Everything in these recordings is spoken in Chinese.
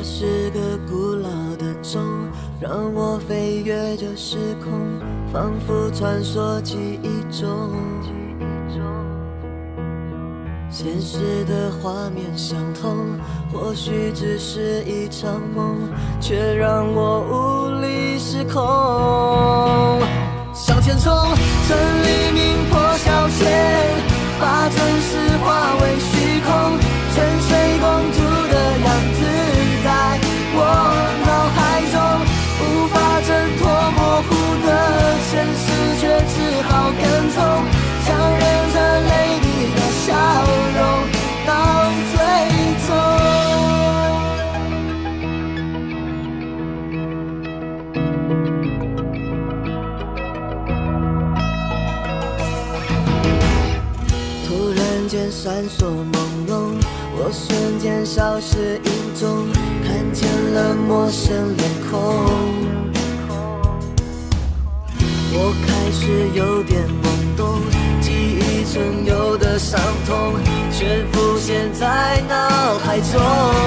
它是个古老的钟，让我飞跃着时空，仿佛穿梭记忆中。现实的画面相同，或许只是一场梦，却让我无力失控。向前冲，间闪烁朦胧，我瞬间消失影踪，看见了陌生脸孔。我开始有点懵懂，记忆存有的伤痛，全浮现在脑海中。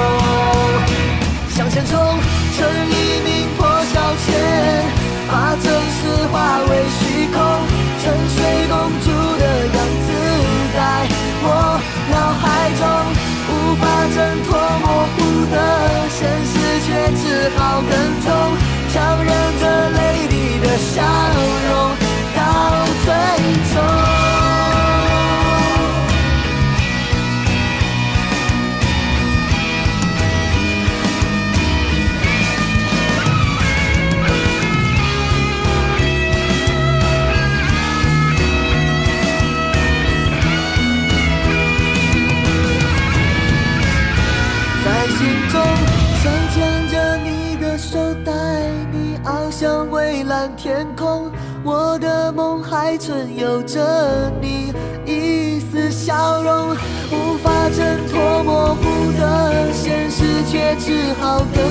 却只好跟从，像蔚蓝天空。我的梦还存有着你一丝笑容，无法挣脱模糊的现实，却只好等